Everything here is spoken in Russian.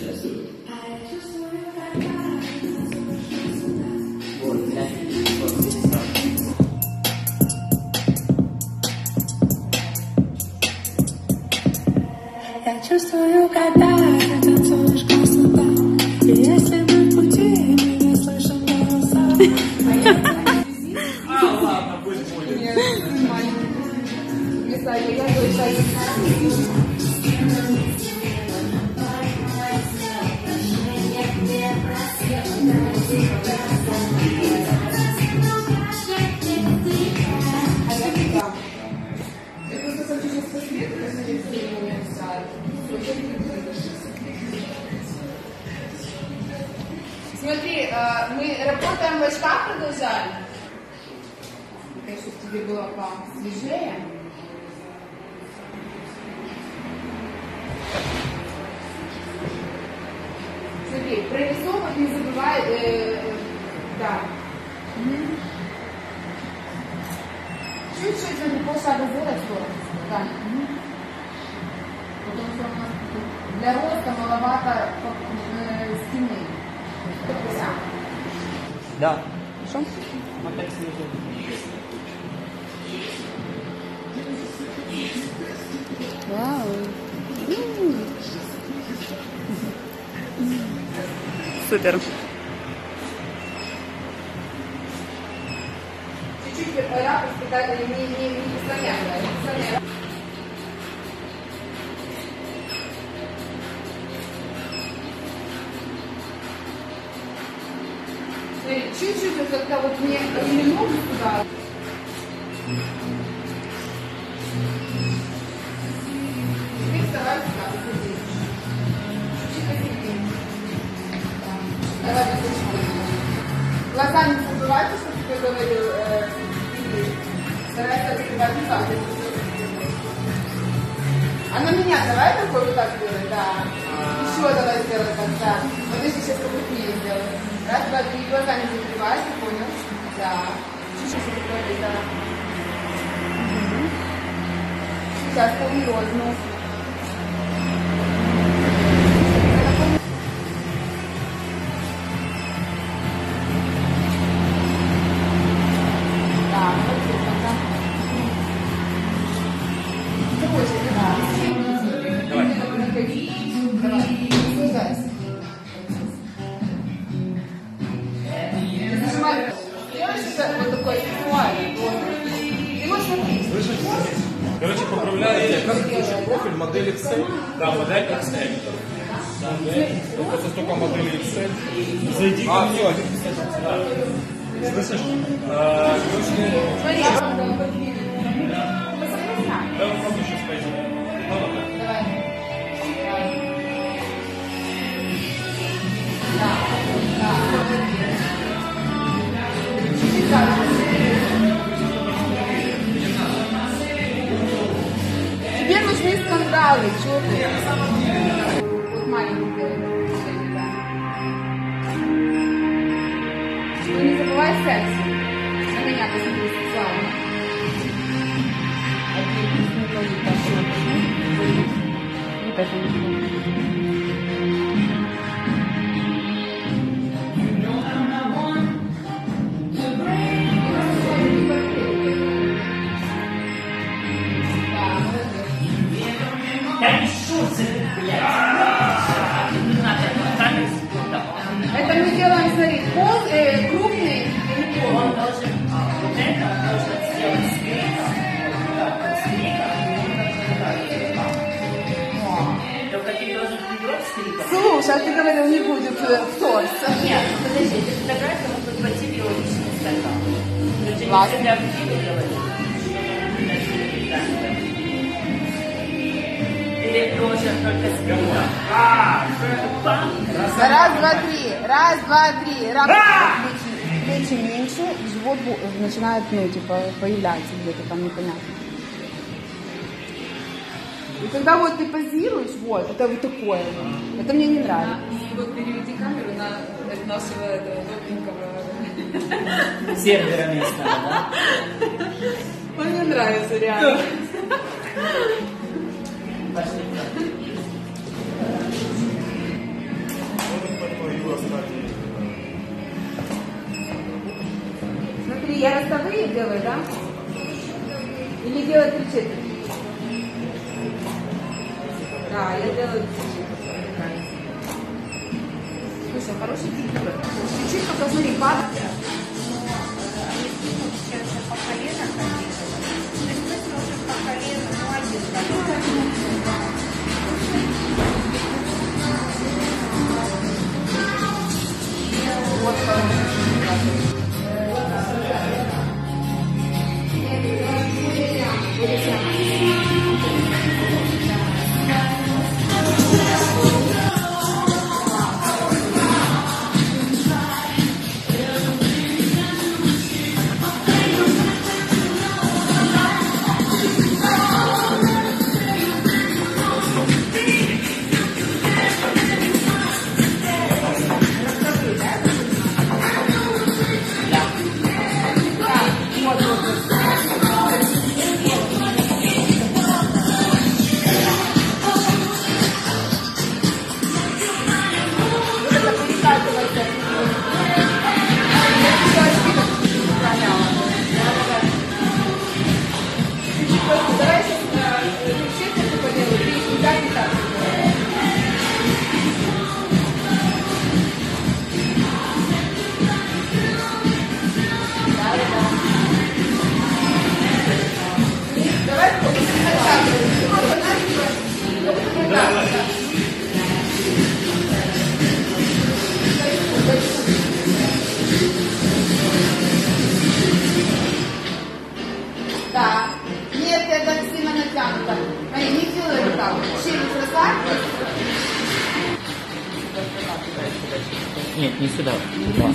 Я чувствую, когда ты танцуешь красота. И если мы в пути, мы не слышим голоса Смотри, э, мы работаем в очках продолжаем. Чтобы тебе было посвежее. Смотри, прорисовывать не забывай. э, э, да. Надо полшага сделать в сторону. Да. Мгм. Потом всё равно для роста маловато э, стены. Да. Да. Хорошо? Мотать снизу. Вау. Супер. Чуть-чуть ракурс не, не, не, не постоянно. не постоянно. Смотри, Чуть-чуть вот как-то вот мне или ногу туда. Теперь вставай сюда, здесь. Чуть-чуть. Глаза не закрывайте, что ты говорил. А на меня давай такой вот так делать, да. Еще давай сделай конца. Вот если сейчас покрупнее сделай. Раз, два, три, глаза не закрывай, ты понял? Да. Чуть-чуть закрывай, да. Сейчас полный рост, Excel. Да, модель Excel. Просто столько моделей Excel. Зайди ко мне. Слышишь? А, короче, Смотри. да, нужны скандалы, чего ты? Вот маленький. Ну, не забывай секс. На меня посмотри сексуально. Один из них тоже пошел. Вот Слушай, а ты говорил, не будет э, в торс. Нет, подожди, это фотография, может быть, по тебе очень Инстаграм. Ты же Ладно. не себя в видео говоришь. Или должен только пам. Раз, два, три. Раз, два, три. Раз. Плечи, плечи меньше, живот начинает, ну, типа, появляться где-то там непонятно. И когда вот ты позируешь, вот, это вот такое. Это мне не нравится. И вот переведи камеру на нашего этого допингового... Сервера местного, да? Он мне нравится, реально. Пошли. Смотри, я ростовые делаю, да? Или делать три четверти? Да, я делаю. Слушай, хороший фигура. Чуть-чуть только смотри, падает. Сейчас по колено ходить. То есть сможем по колено, ну, один Смотри, не делай рукав. Через рукав. Нет, не сюда. Нужно